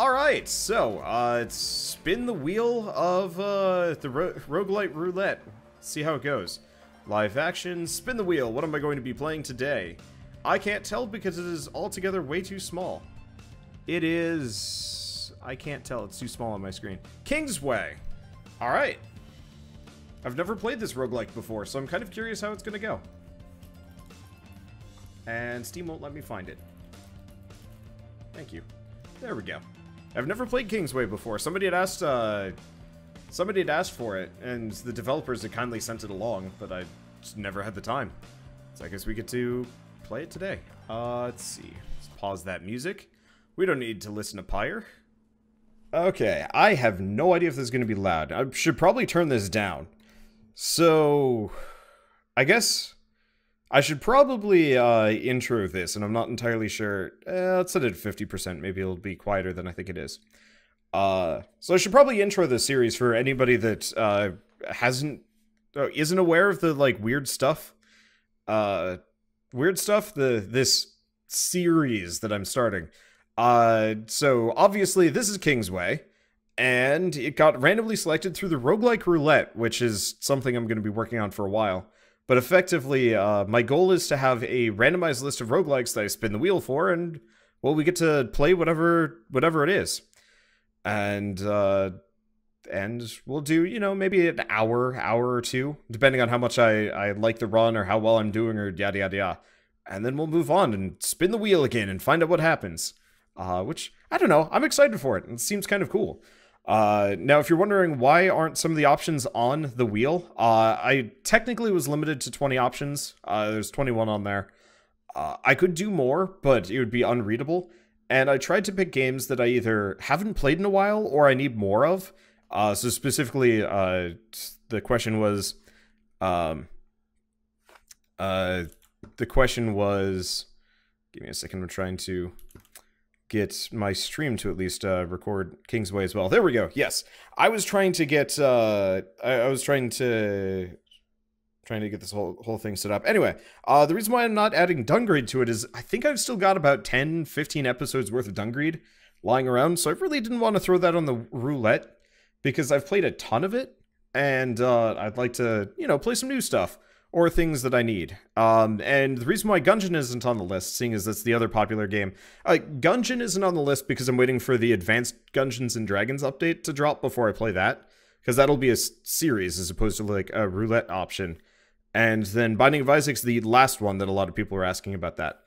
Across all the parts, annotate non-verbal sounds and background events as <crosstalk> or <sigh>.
Alright, so, uh, spin the wheel of, uh, the ro roguelite roulette. See how it goes. Live action, spin the wheel. What am I going to be playing today? I can't tell because it is altogether way too small. It is... I can't tell. It's too small on my screen. Kingsway. Alright. I've never played this roguelike before, so I'm kind of curious how it's going to go. And Steam won't let me find it. Thank you. There we go. I've never played Kingsway before. Somebody had asked, uh, somebody had asked for it, and the developers had kindly sent it along, but I just never had the time. So I guess we get to play it today. Uh, let's see. Let's pause that music. We don't need to listen to Pyre. Okay, I have no idea if this is going to be loud. I should probably turn this down. So, I guess I should probably uh, intro this, and I'm not entirely sure. Eh, let's set it at 50%. Maybe it'll be quieter than I think it is. Uh, so I should probably intro this series for anybody that uh, hasn't, uh, isn't aware of the like weird stuff. Uh, weird stuff. The this series that I'm starting. Uh, so obviously this is Kingsway, and it got randomly selected through the roguelike roulette, which is something I'm going to be working on for a while. But effectively, uh, my goal is to have a randomized list of roguelikes that I spin the wheel for, and well, we get to play whatever whatever it is, and uh, and we'll do you know maybe an hour, hour or two, depending on how much I I like the run or how well I'm doing or yada yada yada, and then we'll move on and spin the wheel again and find out what happens. Uh, which I don't know, I'm excited for it. It seems kind of cool. Uh, now, if you're wondering why aren't some of the options on the wheel, uh, I technically was limited to 20 options. Uh, there's 21 on there. Uh, I could do more, but it would be unreadable. And I tried to pick games that I either haven't played in a while or I need more of. Uh, so specifically, uh, the question was, um, uh, the question was, give me a second. I'm trying to get my stream to at least uh, record Kingsway as well. There we go. Yes, I was trying to get. Uh, I, I, was trying to trying to get this whole whole thing set up. Anyway, uh, the reason why I'm not adding Dungreed to it is I think I've still got about 10, 15 episodes worth of Dungreed lying around, so I really didn't want to throw that on the roulette because I've played a ton of it, and uh, I'd like to you know play some new stuff or things that I need. Um, and the reason why Gungeon isn't on the list, seeing as that's the other popular game, uh, Gungeon isn't on the list because I'm waiting for the Advanced Gungeons and Draguns update to drop before I play that, because that'll be a series as opposed to like a roulette option. And then Binding of Isaac's the last one that a lot of people are asking about that.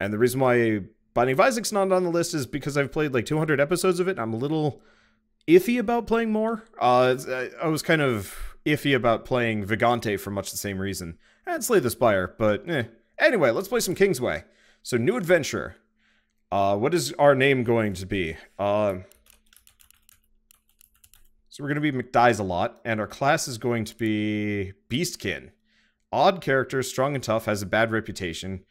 And the reason why Binding of Isaac's not on the list is because I've played like 200 episodes of it. I'm a little iffy about playing more. Uh, I was kind of iffy about playing Vagante for much the same reason. And Slay the Spire, but eh. Anyway, let's play some Kingsway. So, new adventure. Uh, what is our name going to be? Uh, so we're going to be McDiesalot, and our class is going to be Beastkin. Odd character, strong and tough, has a bad reputation.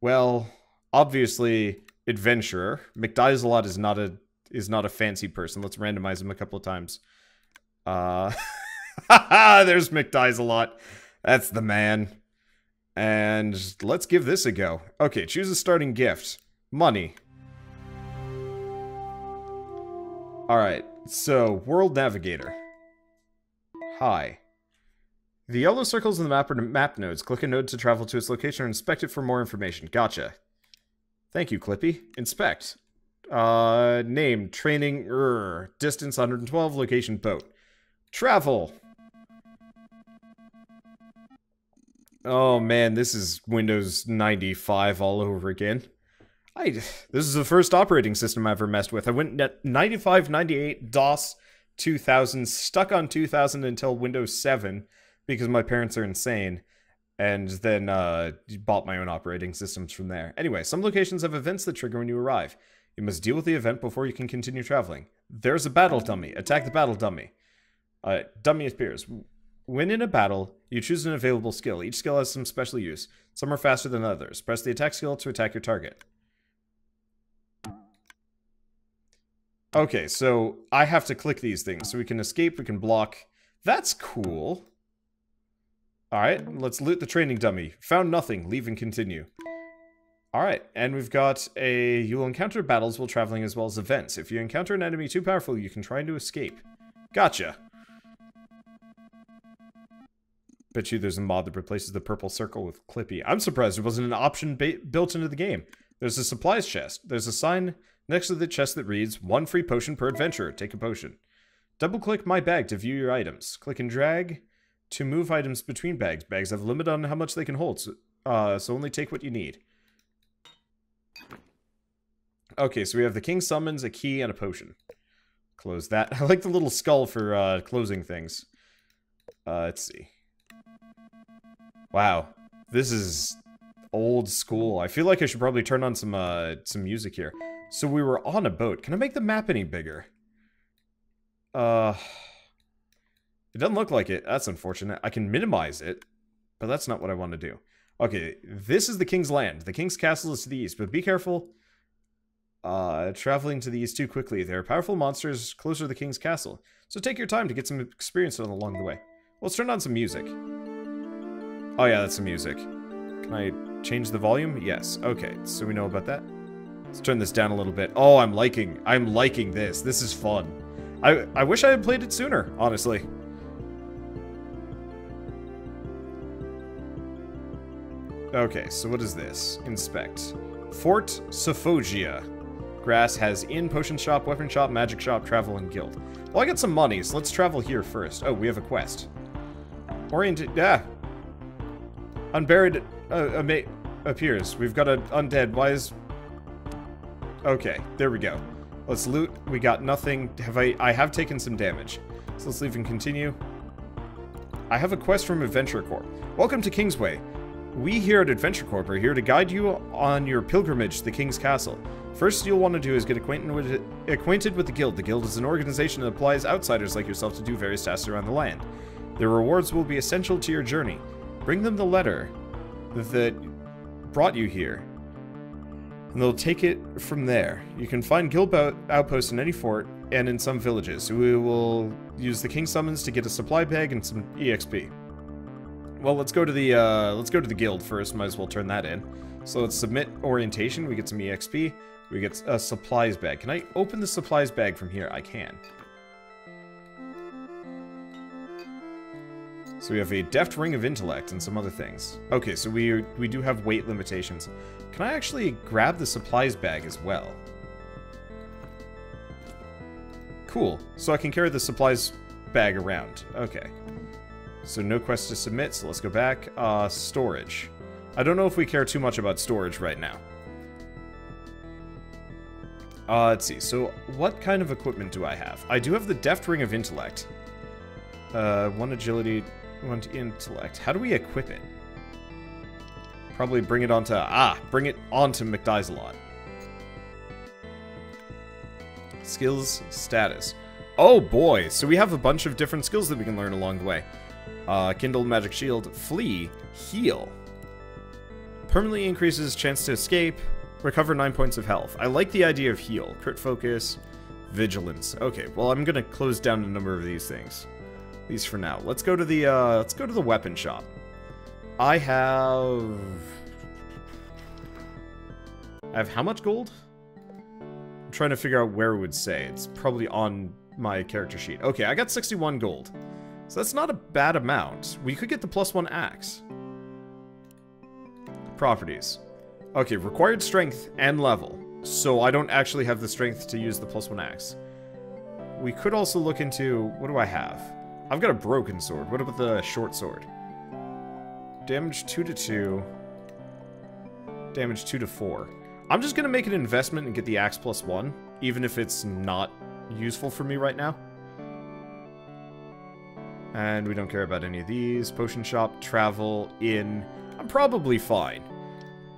Well, obviously, adventurer. McDiesalot is not a is not a fancy person. Let's randomize him a couple of times. Uh <laughs> <laughs> There's McDiesalot. That's the man. And let's give this a go. Okay, choose a starting gift. Money. Alright, so World Navigator. Hi. The yellow circles in the map are map nodes. Click a node to travel to its location or inspect it for more information. Gotcha. Thank you, Clippy. Inspect. Uh, name, training, er, distance 112, location, boat. Travel. Oh man, this is Windows 95 all over again. I <laughs> this is the first operating system I ever messed with. I went at 95, 98, DOS 2000, stuck on 2000 until Windows 7 because my parents are insane, and then uh, bought my own operating systems from there. Anyway, some locations have events that trigger when you arrive. You must deal with the event before you can continue traveling. There's a battle dummy. Attack the battle dummy. Uh, dummy appears. When in a battle, you choose an available skill. Each skill has some special use. Some are faster than others. Press the attack skill to attack your target. Okay, so I have to click these things. So we can escape, we can block. That's cool. Alright, let's loot the training dummy. Found nothing. Leave and continue. Alright, and we've got a... You will encounter battles while traveling as well as events. If you encounter an enemy too powerful, you can try to escape. Gotcha. Bet you there's a mod that replaces the purple circle with Clippy. I'm surprised it wasn't an option built into the game. There's a supplies chest. There's a sign next to the chest that reads, one free potion per adventurer. Take a potion. Double click my bag to view your items. Click and drag to move items between bags. Bags have a limit on how much they can hold, so, uh, so only take what you need. Okay, so we have the king summons, a key, and a potion. Close that. <laughs> I like the little skull for uh, closing things. Uh, let's see. Wow, this is old school. I feel like I should probably turn on some uh, some music here. So we were on a boat. Can I make the map any bigger? Uh, it doesn't look like it. That's unfortunate. I can minimize it, but that's not what I want to do. Okay, this is the king's land. The king's castle is to the east, but be careful uh, traveling to the east too quickly. There are powerful monsters closer to the king's castle, so take your time to get some experience along the way. Let's turn on some music. Oh yeah, that's some music. Can I change the volume? Yes. Okay, so we know about that. Let's turn this down a little bit. Oh, I'm liking, I'm liking this. This is fun. I, I wish I had played it sooner, honestly. Okay, so what is this? Inspect. Fort Sophogia. Grass has inn, potion shop, weapon shop, magic shop, travel, and guild. Well, I got some money, so let's travel here first. Oh, we have a quest. Oriented, yeah, Unburied uh, appears. We've got an undead. Why is... Okay, there we go. Let's loot. We got nothing. Have I... I have taken some damage. So let's leave and continue. I have a quest from Adventure Corp. Welcome to Kingsway. We here at Adventure Corp are here to guide you on your pilgrimage to the King's Castle. First you'll want to do is get acquainted with, it, acquainted with the Guild. The Guild is an organization that applies outsiders like yourself to do various tasks around the land. Their rewards will be essential to your journey. Bring them the letter that brought you here. And they'll take it from there. You can find guild outposts in any fort and in some villages. We will use the king summons to get a supply bag and some exp. Well, let's go to the uh, let's go to the guild first. Might as well turn that in. So let's submit orientation. We get some exp. We get a supplies bag. Can I open the supplies bag from here? I can. So we have a deft ring of intellect and some other things. Okay, so we we do have weight limitations. Can I actually grab the supplies bag as well? Cool. So I can carry the supplies bag around. Okay. So no quest to submit, so let's go back. Uh, storage. I don't know if we care too much about storage right now. Uh, let's see. So what kind of equipment do I have? I do have the deft ring of intellect. Uh, one agility, want intellect. How do we equip it? Probably bring it onto... Ah, bring it onto McDiesalot. Skills, status. Oh boy, so we have a bunch of different skills that we can learn along the way. Uh, Kindle Magic Shield, Flee, Heal. Permanently increases chance to escape, recover 9 points of health. I like the idea of heal. Crit focus, vigilance. Okay, well I'm gonna close down a number of these things least for now. Let's go to the uh, let's go to the weapon shop. I have I have how much gold? I'm trying to figure out where it would say. It's probably on my character sheet. Okay, I got 61 gold. So that's not a bad amount. We could get the plus one axe. Properties. Okay, required strength and level. So I don't actually have the strength to use the plus one axe. We could also look into... What do I have? I've got a broken sword. What about the short sword? Damage 2 to 2. Damage 2 to 4. I'm just going to make an investment and get the axe plus 1, even if it's not useful for me right now. And we don't care about any of these. Potion shop, travel, in. I'm probably fine.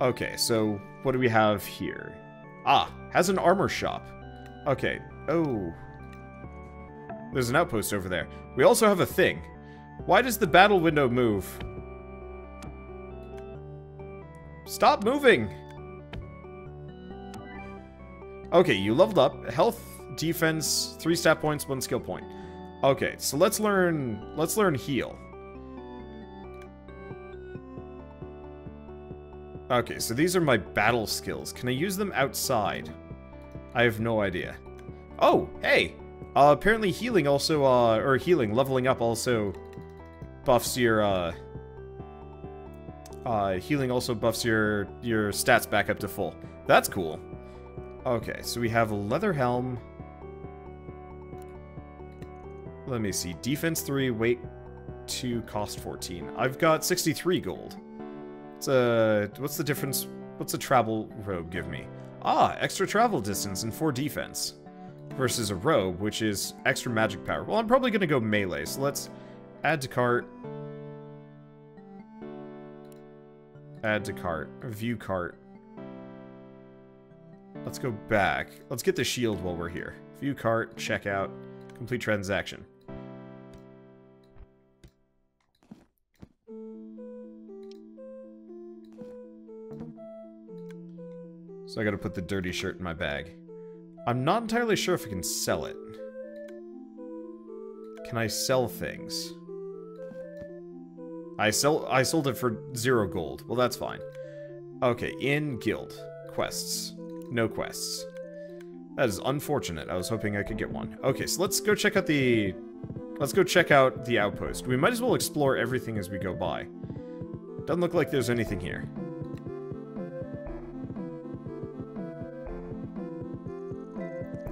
Okay, so what do we have here? Ah, has an armor shop. Okay. Oh, there's an outpost over there. We also have a thing. Why does the battle window move? Stop moving! Okay, you leveled up. Health, defense, three stat points, one skill point. Okay, so let's learn... Let's learn heal. Okay, so these are my battle skills. Can I use them outside? I have no idea. Oh, hey! Uh, apparently healing also, uh, or healing, leveling up also buffs your, uh, uh, healing also buffs your, your stats back up to full. That's cool. Okay, so we have a leather helm. Let me see. Defense 3, weight 2, cost 14. I've got 63 gold. It's a... What's the difference? What's a travel robe give me? Ah, extra travel distance and 4 defense. Versus a robe, which is extra magic power. Well, I'm probably going to go melee, so let's add to cart. Add to cart. View cart. Let's go back. Let's get the shield while we're here. View cart, checkout, complete transaction. So I gotta put the dirty shirt in my bag. I'm not entirely sure if I can sell it. Can I sell things? I sell I sold it for zero gold. Well, that's fine. Okay, in guild. Quests. No quests. That is unfortunate. I was hoping I could get one. Okay, so let's go check out the... Let's go check out the outpost. We might as well explore everything as we go by. Doesn't look like there's anything here.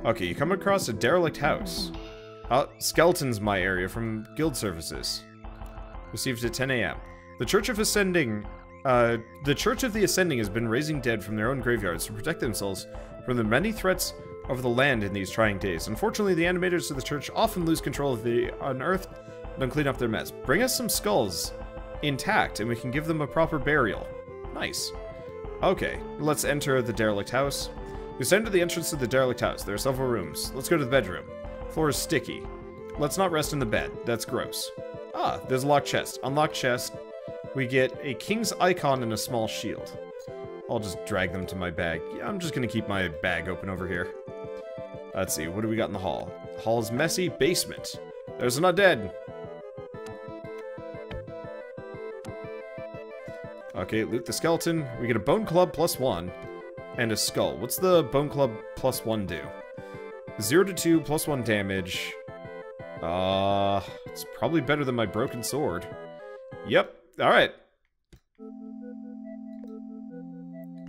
Okay, you come across a derelict house. Uh, Skeleton's my area from guild services. Received at 10 a.m. The Church of Ascending... Uh, the Church of the Ascending has been raising dead from their own graveyards to protect themselves from the many threats over the land in these trying days. Unfortunately, the animators of the church often lose control of the unearthed and clean up their mess. Bring us some skulls intact, and we can give them a proper burial. Nice. Okay, let's enter the derelict house. We stand enter the entrance to the derelict house. There are several rooms. Let's go to the bedroom. Floor is sticky. Let's not rest in the bed. That's gross. Ah, there's a locked chest. Unlock chest. We get a king's icon and a small shield. I'll just drag them to my bag. Yeah, I'm just gonna keep my bag open over here. Let's see, what do we got in the hall? Hall's messy basement. There's an undead. Okay, loot the skeleton. We get a bone club plus one and a skull. What's the bone club plus one do? Zero to two plus one damage. Uh, it's probably better than my broken sword. Yep. All right.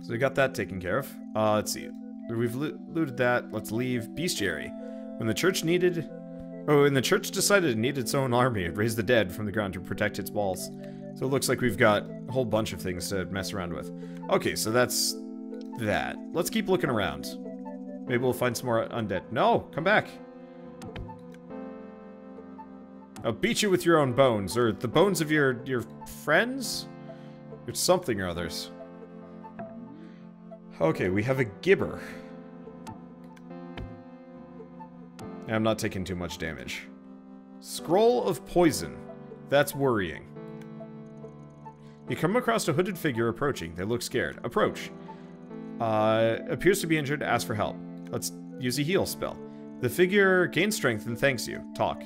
So we got that taken care of. Uh, let's see. We've lo looted that. Let's leave Bestiary. When the church needed... Oh, when the church decided it needed its own army, it raised the dead from the ground to protect its walls. So it looks like we've got a whole bunch of things to mess around with. Okay, so that's that. Let's keep looking around. Maybe we'll find some more undead. No, come back. I'll beat you with your own bones, or the bones of your, your friends? It's something or others. Okay, we have a gibber. I'm not taking too much damage. Scroll of Poison. That's worrying. You come across a hooded figure approaching. They look scared. Approach. Uh, appears to be injured. Ask for help. Let's use a heal spell. The figure gains strength and thanks you. Talk.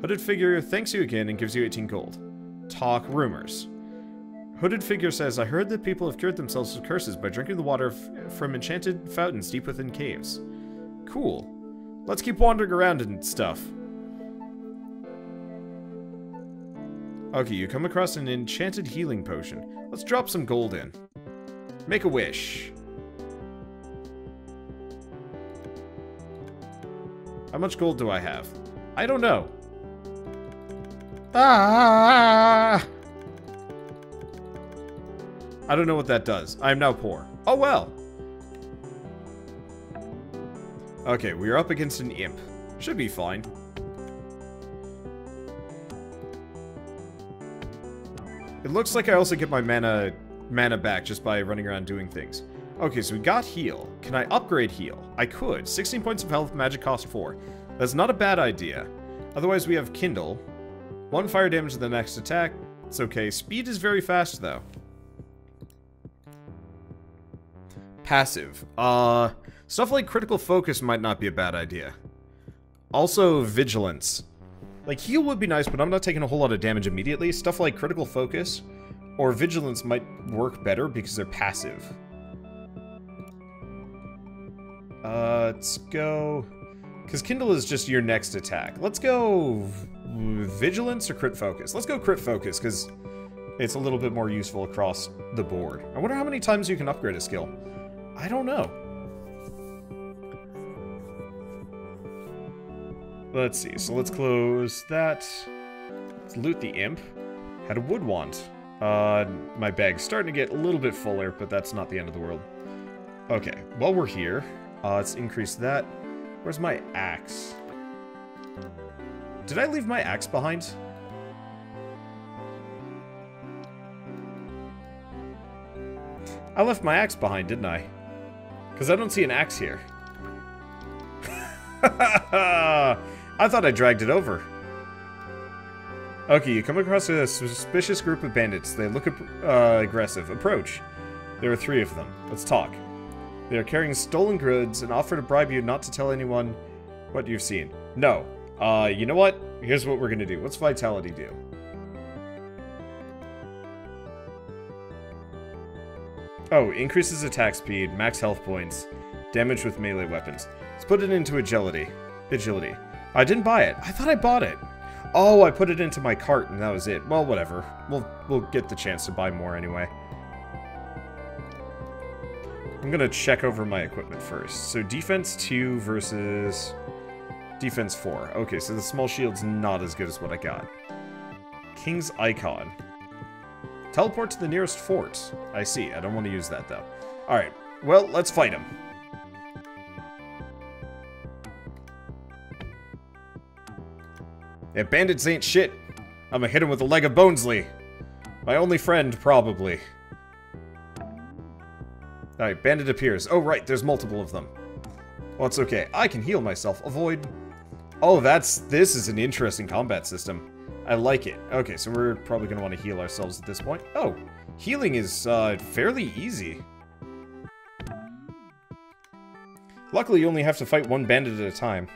Hooded figure thanks you again and gives you 18 gold. Talk rumors. Hooded figure says, I heard that people have cured themselves of curses by drinking the water from enchanted fountains deep within caves. Cool. Let's keep wandering around and stuff. Okay, you come across an enchanted healing potion. Let's drop some gold in. Make a wish. How much gold do I have? I don't know. Ah! I don't know what that does. I am now poor. Oh well. Okay, we are up against an imp. Should be fine. It looks like I also get my mana mana back just by running around doing things. Okay, so we got heal. Can I upgrade heal? I could. 16 points of health, magic cost 4. That's not a bad idea. Otherwise, we have Kindle. One fire damage to the next attack. It's okay. Speed is very fast, though. Passive. Uh, stuff like critical focus might not be a bad idea. Also, vigilance. Like, heal would be nice, but I'm not taking a whole lot of damage immediately. Stuff like critical focus Or Vigilance might work better because they're passive. Uh, let's go... Because Kindle is just your next attack. Let's go Vigilance or Crit Focus? Let's go Crit Focus, because it's a little bit more useful across the board. I wonder how many times you can upgrade a skill. I don't know. Let's see, so let's close that. Let's loot the imp. Had a wood wand. Uh, my bag's starting to get a little bit fuller, but that's not the end of the world. Okay, while we're here, uh, let's increase that. Where's my axe? Did I leave my axe behind? I left my axe behind, didn't I? Because I don't see an axe here. <laughs> I thought I dragged it over. Okay, you come across a suspicious group of bandits. They look uh, aggressive. Approach. There are three of them. Let's talk. They are carrying stolen goods and offer to bribe you not to tell anyone what you've seen. No. Uh, you know what? Here's what we're gonna do. What's Vitality do? Oh, increases attack speed, max health points, damage with melee weapons. Let's put it into agility. Agility. I didn't buy it. I thought I bought it. Oh, I put it into my cart and that was it. Well, whatever. We'll we'll get the chance to buy more anyway. I'm gonna check over my equipment first. So defense 2 versus defense 4. Okay, so the small shield's not as good as what I got. King's Icon. Teleport to the nearest fort. I see. I don't want to use that, though. Alright. Well, let's fight him. Yeah, bandits ain't shit. I'm gonna hit him with a leg of Bonesley. My only friend, probably. Alright, bandit appears. Oh, right, there's multiple of them. Well, it's okay. I can heal myself. Avoid... Oh, that's... This is an interesting combat system. I like it. Okay, so we're probably going to want to heal ourselves at this point. Oh, healing is uh, fairly easy. Luckily, you only have to fight one bandit at a time.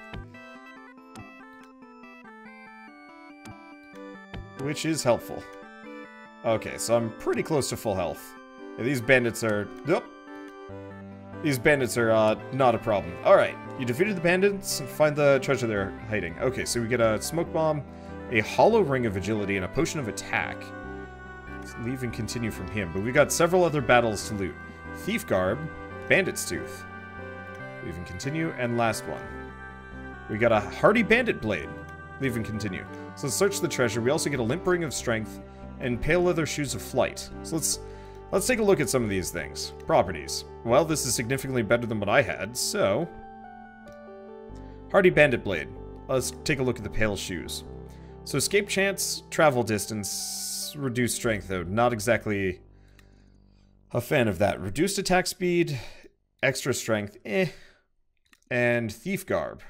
Which is helpful. Okay, so I'm pretty close to full health. Yeah, these bandits are... Nope. These bandits are uh, not a problem. Alright, you defeated the bandits, find the treasure they're hiding. Okay, so we get a smoke bomb, a hollow ring of agility, and a potion of attack. Let's leave and continue from him, but we got several other battles to loot. Thief Garb, Bandit's Tooth. Leave and continue, and last one. We got a Hardy Bandit Blade. Leave and continue. So let's search the treasure. We also get a Limp Ring of Strength and Pale Leather Shoes of Flight. So let's let's take a look at some of these things. Properties. Well, this is significantly better than what I had, so... Hardy Bandit Blade. Let's take a look at the Pale Shoes. So escape chance, travel distance, reduced strength though. Not exactly a fan of that. Reduced attack speed, extra strength, eh. And Thief Garb.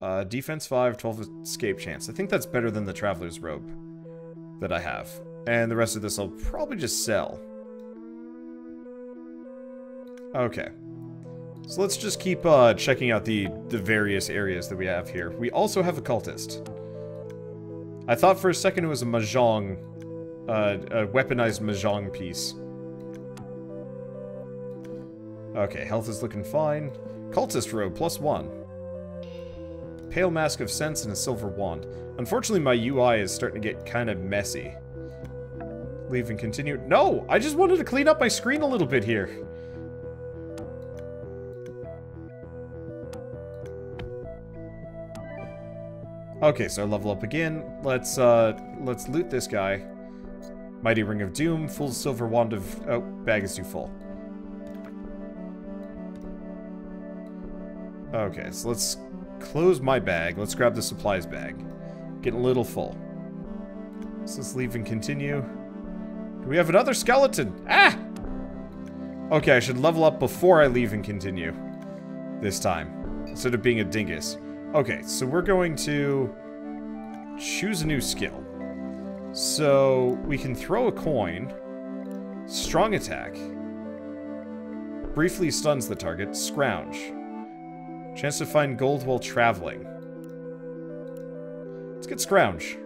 Uh, defense 5, 12 escape chance. I think that's better than the Traveler's Robe that I have. And the rest of this I'll probably just sell. Okay. So let's just keep uh, checking out the, the various areas that we have here. We also have a cultist. I thought for a second it was a Mahjong, uh, a weaponized Mahjong piece. Okay, health is looking fine. Cultist robe, plus one. Pale Mask of Sense and a Silver Wand. Unfortunately, my UI is starting to get kind of messy. Leave and continue. No! I just wanted to clean up my screen a little bit here. Okay, so level up again. Let's uh let's loot this guy. Mighty Ring of Doom, full silver wand of oh, bag is too full. Okay, so let's close my bag. Let's grab the supplies bag. Getting a little full. So let's leave and continue. Do we have another skeleton? Ah! Okay, I should level up before I leave and continue. This time. Instead of being a dingus. Okay, so we're going to choose a new skill. So we can throw a coin, strong attack, briefly stuns the target, scrounge, chance to find gold while traveling. Let's get scrounge.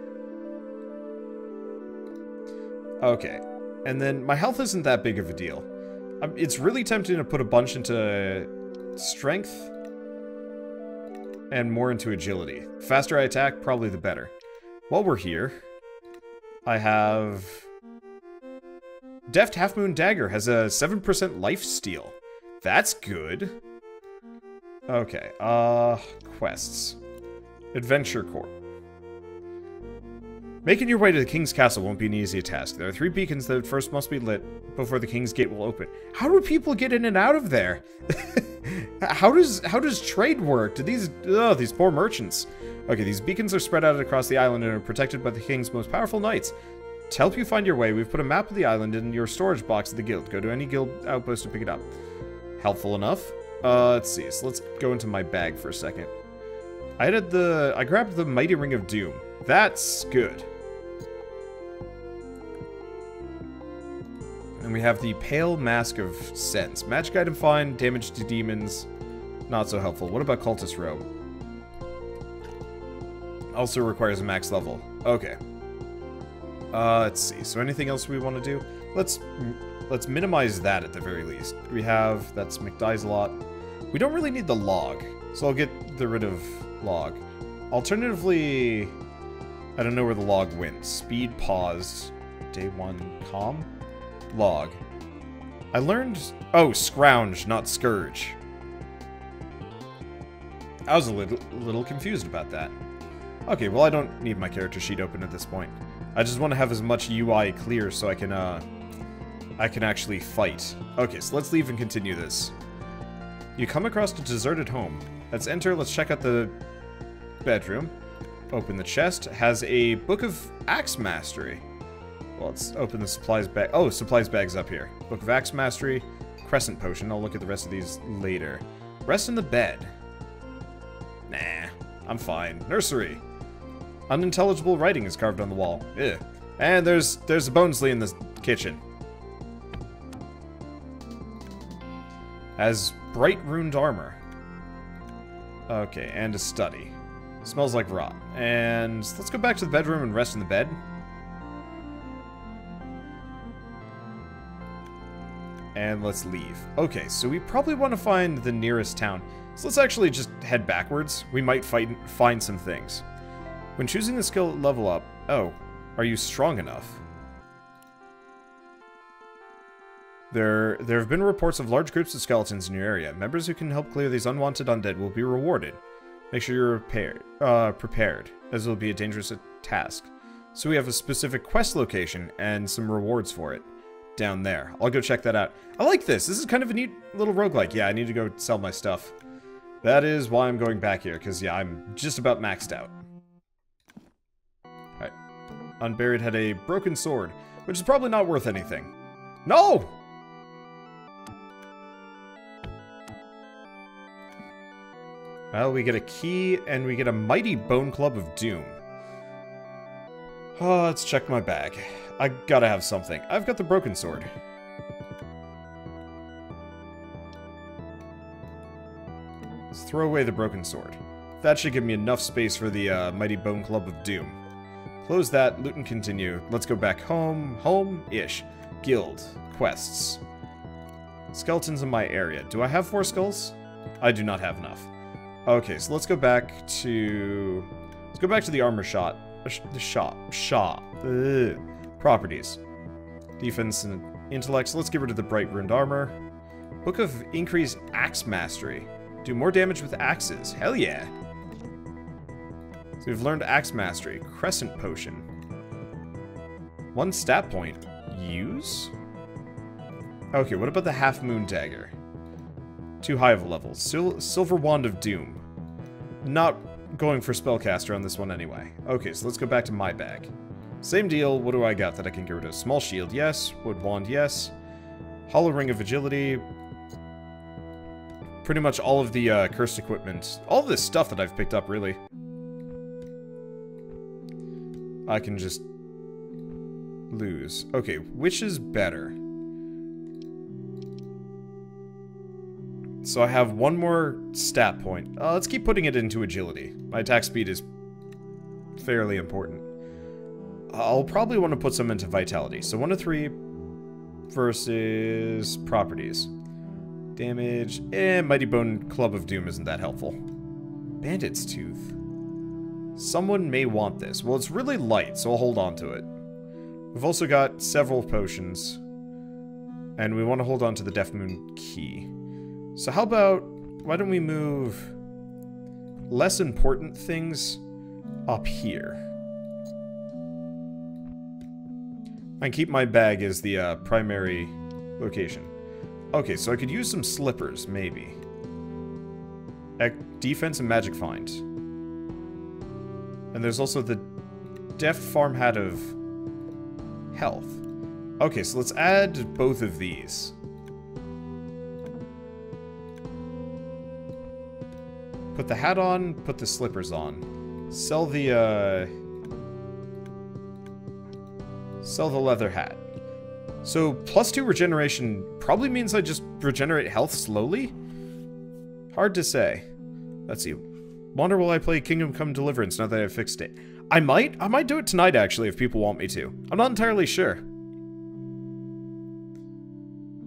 Okay, And then my health isn't that big of a deal. Um, it's really tempting to put a bunch into strength and more into agility. faster I attack, probably the better. While we're here, I have... Deft Half Moon Dagger has a 7% life steal. That's good. Okay, uh, quests. Adventure Corps. Making your way to the King's Castle won't be an easy task. There are three beacons that first must be lit before the King's Gate will open. How do people get in and out of there? <laughs> how does how does trade work? Do these oh these poor merchants? Okay, these beacons are spread out across the island and are protected by the King's most powerful knights. To help you find your way, we've put a map of the island in your storage box at the guild. Go to any guild outpost to pick it up. Helpful enough. Uh, let's see. So let's go into my bag for a second. I had the... I grabbed the Mighty Ring of Doom. That's good. And we have the Pale Mask of Sense. Magic item find, damage to demons. Not so helpful. What about Cultist Robe? Also requires a max level. Okay. Uh, let's see. So anything else we want to do? Let's let's minimize that at the very least. We have, that's McDiesalot. We don't really need the log, so I'll get the rid of log. Alternatively, I don't know where the log went. Speed paused. Day one calm? Log. I learned... Oh, scrounge, not scourge. I was a little, little confused about that. Okay, well I don't need my character sheet open at this point. I just want to have as much UI clear so I can, uh... I can actually fight. Okay, so let's leave and continue this. You come across a deserted home. Let's enter, let's check out the bedroom. Open the chest. Has a Book of Axe Mastery. Well, let's open the supplies bag. Oh, supplies bag's up here. Book of Axe Mastery, Crescent Potion. I'll look at the rest of these later. Rest in the bed. Nah, I'm fine. Nursery. Unintelligible writing is carved on the wall. Ugh. And there's there's a Bonesley in the kitchen. Has bright runed armor. Okay, and a study. Smells like rot. And let's go back to the bedroom and rest in the bed. And let's leave. Okay, so we probably want to find the nearest town. So let's actually just head backwards. We might fight, find some things. When choosing the skill level up, oh, are you strong enough? There, there have been reports of large groups of skeletons in your area. Members who can help clear these unwanted undead will be rewarded. Make sure you're prepared, uh, prepared, as it will be a dangerous task. So we have a specific quest location and some rewards for it down there. I'll go check that out. I like this. This is kind of a neat little roguelike. Yeah, I need to go sell my stuff. That is why I'm going back here, because, yeah, I'm just about maxed out. Alright. Unburied had a broken sword, which is probably not worth anything. No! Well, we get a key, and we get a mighty bone club of doom. Oh, let's check my bag. I gotta have something. I've got the broken sword. Let's throw away the broken sword. That should give me enough space for the uh, mighty bone club of doom. Close that, loot and continue. Let's go back home. Home-ish. Guild. Quests. Skeletons in my area. Do I have four skulls? I do not have enough. Okay, so let's go back to... Let's go back to the armor shot. The shop. Shop. Ugh. Properties. Defense and intellect. So let's get rid of the bright ruined armor. Book of increased axe mastery. Do more damage with axes. Hell yeah. So we've learned Axe Mastery, Crescent Potion. One stat point. Use? Okay, what about the Half Moon Dagger? Too high of a level. Sil Silver Wand of Doom. Not going for Spellcaster on this one anyway. Okay, so let's go back to my bag. Same deal, what do I got that I can get rid of? Small Shield, yes. Wood Wand, yes. Hollow Ring of Agility. Pretty much all of the uh, cursed equipment. All this stuff that I've picked up, really. I can just lose. Okay, which is better? So I have one more stat point. Uh, let's keep putting it into agility. My attack speed is fairly important. I'll probably want to put some into vitality. So one to three, versus properties. Damage, eh, Mighty Bone Club of Doom isn't that helpful. Bandit's Tooth. Someone may want this. Well, it's really light, so I'll hold on to it. We've also got several potions. And we want to hold on to the Deaf Moon Key. So how about, why don't we move less important things up here? I keep my bag as the uh, primary location. Okay, so I could use some slippers, maybe. defense and magic find. And there's also the Deft Farm Hat of Health. Okay, so let's add both of these. Put the hat on, put the slippers on. Sell the, uh... Sell the leather hat. So, plus two regeneration probably means I just regenerate health slowly? Hard to say. Let's see. Wonder will I play Kingdom Come Deliverance now that I've fixed it? I might. I might do it tonight, actually, if people want me to. I'm not entirely sure.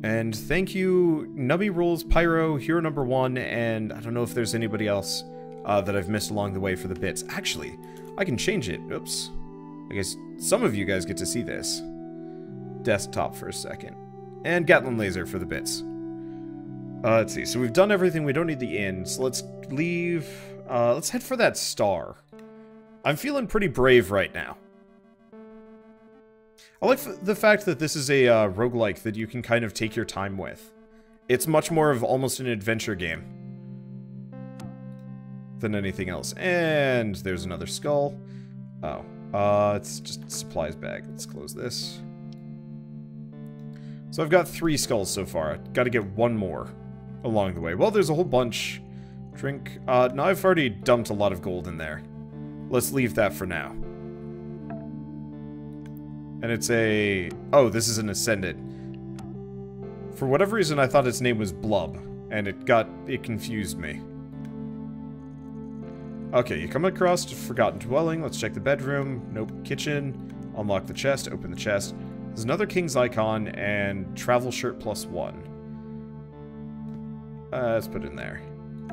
And thank you, Nubby Rules, Pyro, Hero Number One, and I don't know if there's anybody else uh, that I've missed along the way for the bits. Actually, I can change it. Oops. I guess some of you guys get to see this. Desktop for a second. And Gatlin Laser for the bits. Uh, let's see. So we've done everything. We don't need the inn. So let's leave. Uh, let's head for that star. I'm feeling pretty brave right now. I like the fact that this is a uh, roguelike that you can kind of take your time with. It's much more of almost an adventure game than anything else. And there's another skull. Oh. Uh, it's just supplies bag. Let's close this. So I've got three skulls so far. Got to get one more along the way. Well, there's a whole bunch. Drink. Uh, now I've already dumped a lot of gold in there. Let's leave that for now. And it's a... Oh, this is an Ascendant. For whatever reason, I thought its name was Blub. And it got... It confused me. Okay, you come across to Forgotten Dwelling. Let's check the bedroom. Nope. Kitchen. Unlock the chest. Open the chest. There's another King's Icon and Travel Shirt plus one. Uh, let's put it in there.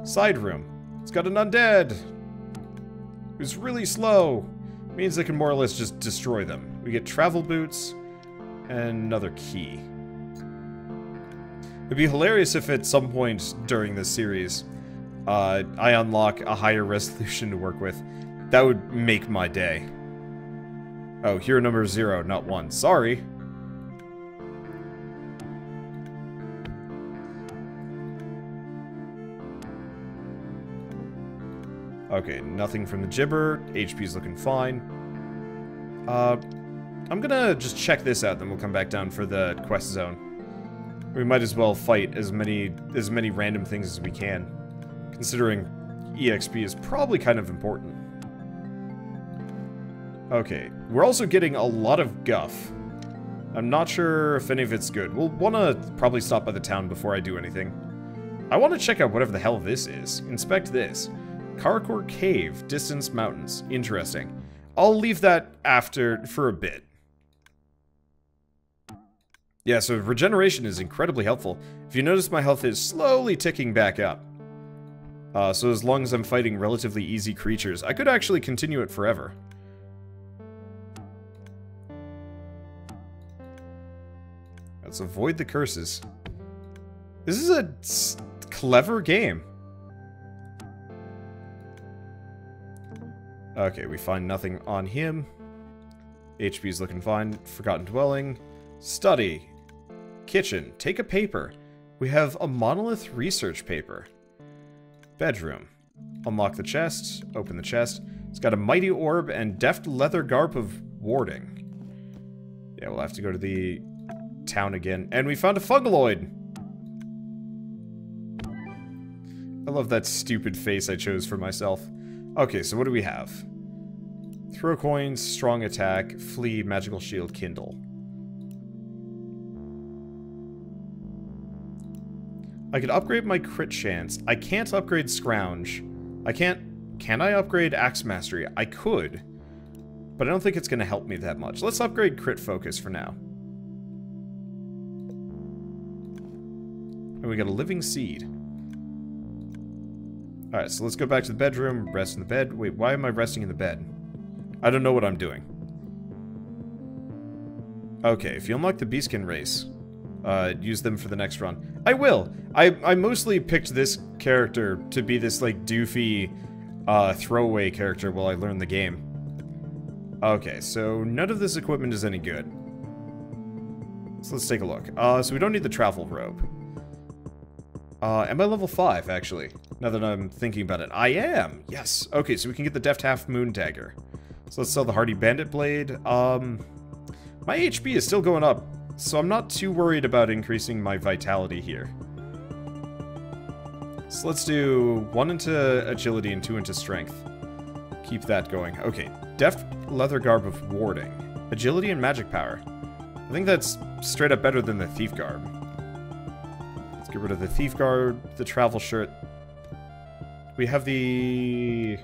Side room. It's got an undead. Who's really slow. Means they can more or less just destroy them. We get travel boots and another key. It'd be hilarious if at some point during this series uh, I unlock a higher <laughs> resolution to work with. That would make my day. Oh, hero number zero, not one. Sorry. Okay, nothing from the Gibber. HP's looking fine. Uh, I'm gonna just check this out, then we'll come back down for the quest zone. We might as well fight as many as many random things as we can considering EXP is probably kind of important. Okay, we're also getting a lot of guff. I'm not sure if any of it's good. We'll want to probably stop by the town before I do anything. I want to check out whatever the hell this is. Inspect this. Karakor Cave, Distance Mountains. Interesting. I'll leave that after for a bit. Yeah, so regeneration is incredibly helpful. If you notice, my health is slowly ticking back up. Uh, so as long as I'm fighting relatively easy creatures, I could actually continue it forever. Let's avoid the curses. This is a clever game. Okay, we find nothing on him. HP's looking fine. Forgotten Dwelling. Study. Kitchen. Take a paper. We have a monolith research paper. Bedroom. Unlock the chest. Open the chest. It's got a mighty orb and deft leather garb of warding. Yeah, we'll have to go to the town again. And we found a fungaloid! I love that stupid face I chose for myself. Okay, so what do we have? Throw coins, strong attack, flee, magical shield, kindle. I could upgrade my crit chance. I can't upgrade Scrounge. I can't... Can I upgrade Axe Mastery? I could. But I don't think it's going to help me that much. Let's upgrade Crit Focus for now. And we got a living seed. Alright, so let's go back to the bedroom, rest in the bed. Wait, why am I resting in the bed? I don't know what I'm doing. Okay, if you unlock the Beastkin race, uh, use them for the next run. I will! I, I mostly picked this character to be this, like, doofy, uh, throwaway character while I learn the game. Okay, so none of this equipment is any good. So let's take a look. Uh, so we don't need the travel robe. Uh, am I level 5, actually? Now that I'm thinking about it. I am! Yes! Okay, so we can get the Deft Half Moon Dagger. So let's sell the Hardy Bandit Blade. Um, my HP is still going up, so I'm not too worried about increasing my vitality here. So let's do one into agility and two into strength. Keep that going. Okay, deft leather garb of warding. Agility and magic power. I think that's straight up better than the thief garb. Let's get rid of the thief garb, the travel shirt. We have the...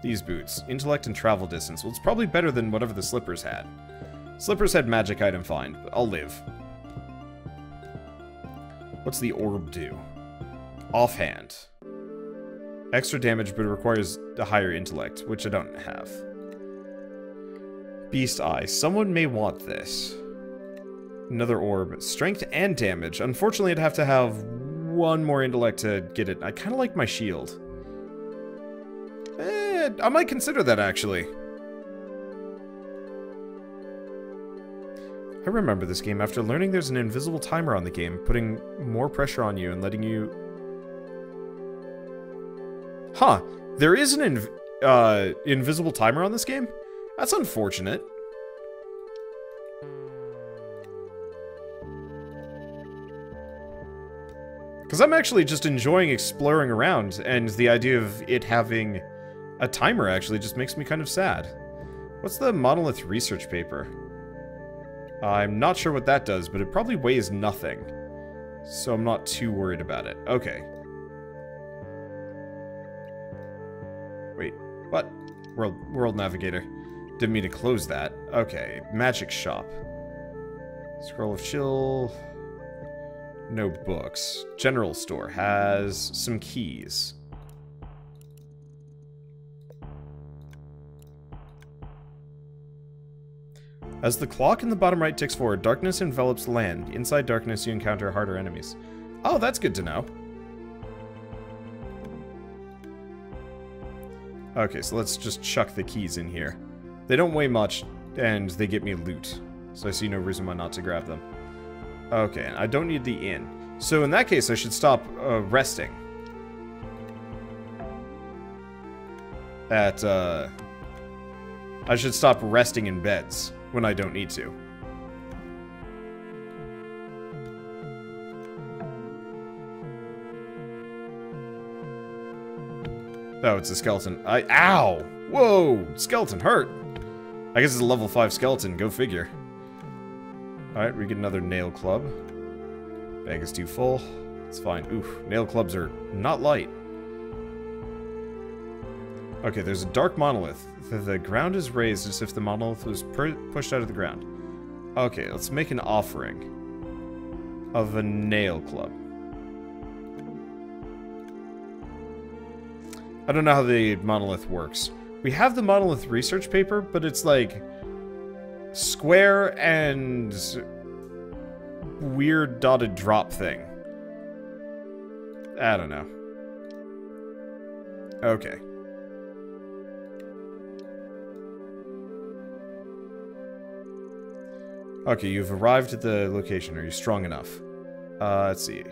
These boots. Intellect and travel distance. Well, it's probably better than whatever the slippers had. Slippers had magic item fine, but I'll live. What's the orb do? Offhand. Extra damage, but it requires a higher intellect, which I don't have. Beast Eye. Someone may want this. Another orb. Strength and damage. Unfortunately, I'd have to have one more intellect to get it. I kind of like my shield. Eh, I might consider that, actually. I remember this game after learning there's an invisible timer on the game, putting more pressure on you and letting you... Huh. There is an inv uh, invisible timer on this game? That's unfortunate. Because I'm actually just enjoying exploring around, and the idea of it having a timer actually just makes me kind of sad. What's the monolith research paper? I'm not sure what that does, but it probably weighs nothing. So I'm not too worried about it. Okay. Wait, what? World, World Navigator. Didn't mean to close that. Okay, Magic Shop. Scroll of Chill. No books. General Store has some keys. As the clock in the bottom right ticks forward, darkness envelops land. Inside darkness, you encounter harder enemies. Oh, that's good to know. Okay, so let's just chuck the keys in here. They don't weigh much, and they get me loot. So I see no reason why not to grab them. Okay, I don't need the inn. So in that case, I should stop uh, resting. At, uh... I should stop resting in beds when I don't need to. Oh, it's a skeleton. I- Ow! Whoa! Skeleton hurt! I guess it's a level 5 skeleton, go figure. Alright, we get another nail club. Bag is too full. It's fine. Oof, nail clubs are not light. Okay, there's a dark monolith. The, the ground is raised as if the monolith was pushed out of the ground. Okay, let's make an offering of a nail club. I don't know how the monolith works. We have the monolith research paper, but it's like square and weird dotted drop thing. I don't know. Okay. Okay, you've arrived at the location. Are you strong enough? Uh, let's see.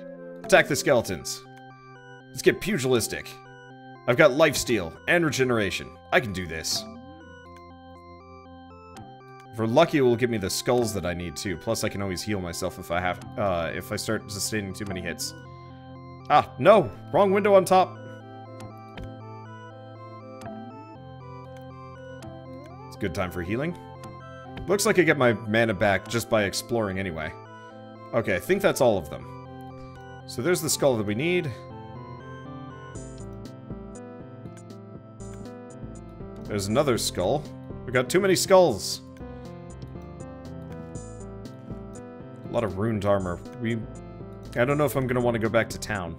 Attack the skeletons. Let's get pugilistic. I've got lifesteal and regeneration. I can do this. If we're lucky, it will give me the skulls that I need too. Plus, I can always heal myself if I have, uh, if I start sustaining too many hits. Ah, no! Wrong window on top! It's a good time for healing. Looks like I get my mana back just by exploring anyway. Okay, I think that's all of them. So there's the skull that we need. There's another skull. We got too many skulls. A lot of ruined armor. We I don't know if I'm gonna want to go back to town.